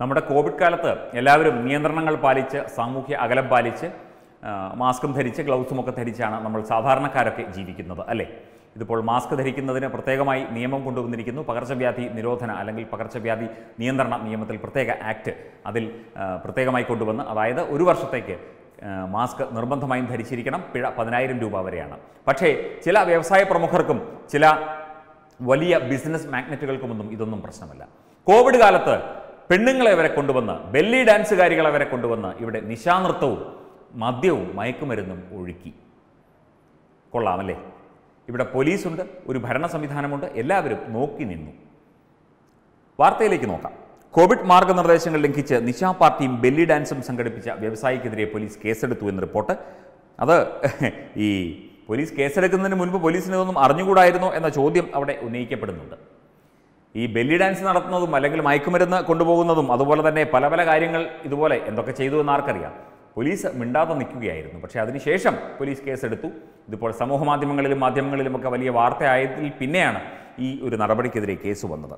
നമ്മുടെ കോവിഡ് കാലത്ത് എല്ലാവരും നിയന്ത്രണങ്ങൾ പാലിച്ച് സാമൂഹ്യ അകലം പാലിച്ച് മാസ്കും ധരിച്ച് ഗ്ലൗസും ഒക്കെ ധരിച്ചാണ് നമ്മൾ സാധാരണക്കാരൊക്കെ ജീവിക്കുന്നത് അല്ലേ? ഇതിപ്പോൾ മാസ്ക് ധരിക്കുന്നതിന് പ്രത്യേകമായി നിയമം കൊണ്ടുവന്നിരിക്കുന്നു. പകർച്ചവ്യാധി നിരോധന അല്ലെങ്കിൽ പകർച്ചവ്യാധി നിയന്ത്രണ നിയമത്തിൽ പ്രത്യേക ആക്ട് അതിൽ പ്രത്യേകമായി കൊണ്ടുവന്ന് അതായത് ഒരു വർഷത്തേക്ക് മാസ്ക് നിർബന്ധമായും ധരിച്ചിരിക്കണം. പിഴ പതിനായിരം രൂപ വരെയാണ്. പക്ഷേ ചില വ്യവസായ പ്രമുഖർക്കും ചില വലിയ ബിസിനസ് മാഗ്നറ്റുകൾക്കുമൊന്നും ഇതൊന്നും പ്രശ്നമല്ല. കോവിഡ് കാലത്ത് പെണ്ണുങ്ങളെ വരെ കൊണ്ടുവന്ന് ബെല്ലി ഡാൻസുകാരികളെ വരെ കൊണ്ടുവന്ന് ഇവിടെ നിശാനൃത്തവും മദ്യവും മയക്കുമരുന്നും ഒഴുക്കി. കൊള്ളാമല്ലേ? ഇവിടെ പോലീസുണ്ട് ഒരു ഭരണ സംവിധാനമുണ്ട് എല്ലാവരും നോക്കി നിന്നു. വാർത്തയിലേക്ക് നോക്കാം. കോവിഡ് മാർഗനിർദ്ദേശങ്ങൾ ലംഘിച്ച് നിശാ പാർട്ടിയും ബെല്ലി ഡാൻസും സംഘടിപ്പിച്ച വ്യവസായിക്കെതിരെ പോലീസ് കേസെടുത്തു എന്ന് റിപ്പോർട്ട്. അത് ഈ പോലീസ് കേസെടുക്കുന്നതിന് മുൻപ് പോലീസിന് ഇതൊന്നും അറിഞ്ഞുകൂടായിരുന്നോ എന്ന ചോദ്യം അവിടെ ഉന്നയിക്കപ്പെടുന്നുണ്ട്. ഈ ബെല്ലി ഡാൻസ് നടത്തുന്നതും അല്ലെങ്കിൽ മയക്കുമരുന്ന് കൊണ്ടുപോകുന്നതും അതുപോലെ തന്നെ പല പല കാര്യങ്ങൾ ഇതുപോലെ എന്തൊക്കെ ചെയ്തു എന്ന് ആർക്കറിയാം. പോലീസ് മിണ്ടാതെ നിൽക്കുകയായിരുന്നു. പക്ഷേ അതിനുശേഷം പോലീസ് കേസെടുത്തു. ഇതിപ്പോൾ സമൂഹ മാധ്യമങ്ങളിലും മാധ്യമങ്ങളിലുമൊക്കെ വലിയ വാർത്തയായതിൽ പിന്നെയാണ് ഈ ഒരു നടപടിക്കെതിരെ കേസ് വന്നത്.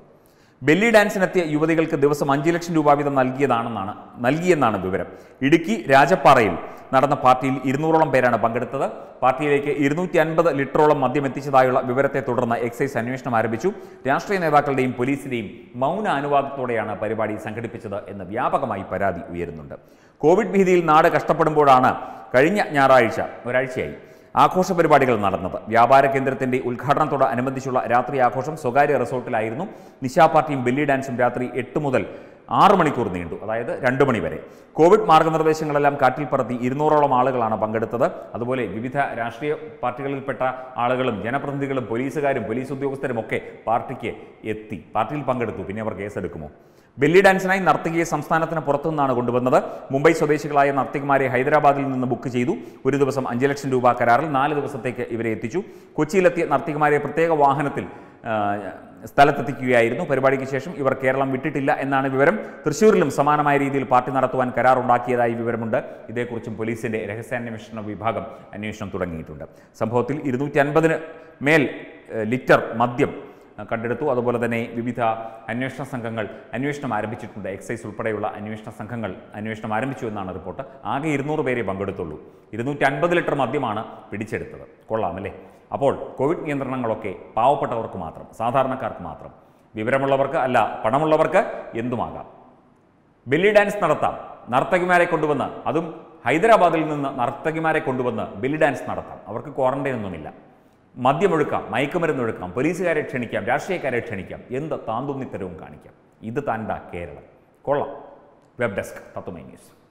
ബെല്ലി ഡാൻസിനെത്തിയ യുവതികൾക്ക് ദിവസം അഞ്ച് ലക്ഷം രൂപ വീതം നൽകിയതാണെന്നാണ് നൽകിയെന്നാണ് വിവരം. ഇടുക്കി രാജപ്പാറയിൽ നടന്ന പാർട്ടിയിൽ ഇരുന്നൂറോളം പേരാണ് പങ്കെടുത്തത്. പാർട്ടിയിലേക്ക് ഇരുന്നൂറ്റി അൻപത് ലിറ്ററോളം മദ്യം എത്തിച്ചതായുള്ള വിവരത്തെ തുടർന്ന് എക്സൈസ് അന്വേഷണം ആരംഭിച്ചു. രാഷ്ട്രീയ നേതാക്കളുടെയും പോലീസിന്റെയും മൗന അനുവാദത്തോടെയാണ് പരിപാടി സംഘടിപ്പിച്ചത് എന്ന് വ്യാപകമായി പരാതി ഉയരുന്നുണ്ട്. കോവിഡ് ഭീതിയിൽ നാട് കഷ്ടപ്പെടുമ്പോഴാണ് കഴിഞ്ഞ ഞായറാഴ്ച ഒരാഴ്ചയായി ആഘോഷ പരിപാടികൾ നടന്നത്. വ്യാപാര കേന്ദ്രത്തിന്റെ ഉദ്ഘാടനത്തോട് അനുബന്ധിച്ചുള്ള രാത്രി ആഘോഷം സ്വകാര്യ റിസോർട്ടിലായിരുന്നു. നിശാ പാർട്ടിയും ബെല്ലി ഡാൻസും രാത്രി എട്ട് മുതൽ ആറ് മണിക്കൂർ നീണ്ടു. അതായത് രണ്ട് മണി വരെ. കോവിഡ് മാർഗനിർദ്ദേശങ്ങളെല്ലാം കാറ്റിൽ പറത്തി ഇരുന്നൂറോളം ആളുകളാണ് പങ്കെടുത്തത്. അതുപോലെ വിവിധ രാഷ്ട്രീയ പാർട്ടികളിൽപ്പെട്ട ആളുകളും ജനപ്രതിനിധികളും പോലീസുകാരും പോലീസ് ഉദ്യോഗസ്ഥരും ഒക്കെ പാർട്ടിക്ക് എത്തി. പാർട്ടിയിൽ പങ്കെടുത്തു. പിന്നെ അവർ കേസെടുക്കുമോ? ബെല്ലി ഡാൻസിനായി നർത്തകിയെ സംസ്ഥാനത്തിന് പുറത്തുനിന്നാണ് കൊണ്ടുവന്നത്. മുംബൈ സ്വദേശികളായ നർത്തകിമാരെ ഹൈദരാബാദിൽ നിന്ന് ബുക്ക് ചെയ്തു. ഒരു ദിവസം അഞ്ച് ലക്ഷം രൂപ കരാറിൽ നാല് ദിവസത്തേക്ക് ഇവരെ എത്തിച്ചു. കൊച്ചിയിലെത്തിയ നർത്തകിമാരെ പ്രത്യേക വാഹനത്തിൽ സ്ഥലത്തെത്തിക്കുകയായിരുന്നു. പരിപാടിക്ക് ശേഷം ഇവർ കേരളം വിട്ടിട്ടില്ല എന്നാണ് വിവരം. തൃശ്ശൂരിലും സമാനമായ രീതിയിൽ പാർട്ടി നടത്തുവാൻ കരാറുണ്ടാക്കിയതായി വിവരമുണ്ട്. ഇതേക്കുറിച്ചും പോലീസിന്റെ രഹസ്യാന്വേഷണ വിഭാഗം അന്വേഷണം തുടങ്ങിയിട്ടുണ്ട്. സംഭവത്തിൽ ഇരുന്നൂറ്റി അൻപതിന് മേൽ ലിറ്റർ മദ്യം കണ്ടെടുത്തു. അതുപോലെ തന്നെ വിവിധ അന്വേഷണ സംഘങ്ങൾ അന്വേഷണം ആരംഭിച്ചിട്ടുണ്ട്. എക്സൈസ് ഉൾപ്പെടെയുള്ള അന്വേഷണ സംഘങ്ങൾ അന്വേഷണം ആരംഭിച്ചു എന്നാണ് റിപ്പോർട്ട്. ആകെ ഇരുന്നൂറ് പേരെ പങ്കെടുത്തുള്ളൂ. ഇരുന്നൂറ്റി അൻപത് ലിറ്റർ മദ്യമാണ് പിടിച്ചെടുത്തത്. കൊള്ളാമല്ലേ അപ്പോൾ കോവിഡ് നിയന്ത്രണങ്ങളൊക്കെ പാവപ്പെട്ടവർക്ക് മാത്രം സാധാരണക്കാർക്ക് മാത്രം വിവരമുള്ളവർക്ക് അല്ല പണമുള്ളവർക്ക് എന്തുമാകാം? ബെല്ലി ഡാൻസ് നടത്താം നർത്തകിമാരെ കൊണ്ടുവന്ന് അതും ഹൈദരാബാദിൽ നിന്ന് നർത്തകിമാരെ കൊണ്ടുവന്ന് ബെല്ലി ഡാൻസ് നടത്താം. അവർക്ക് ക്വാറന്റൈൻ ഒന്നുമില്ല മദ്യമൊഴുക്കാം മയക്കുമരുന്നൊഴുക്കാം പോലീസുകാരെ ക്ഷണിക്കാം രാഷ്ട്രീയക്കാരെ ക്ഷണിക്കാം എന്ത് താന്തുന്നിത്തരവും കാണിക്കാം. ഇത് താണ്ട കേരളം. കൊള്ളാം. വെബ് ഡെസ്ക് തത്വമൈ ന്യൂസ്.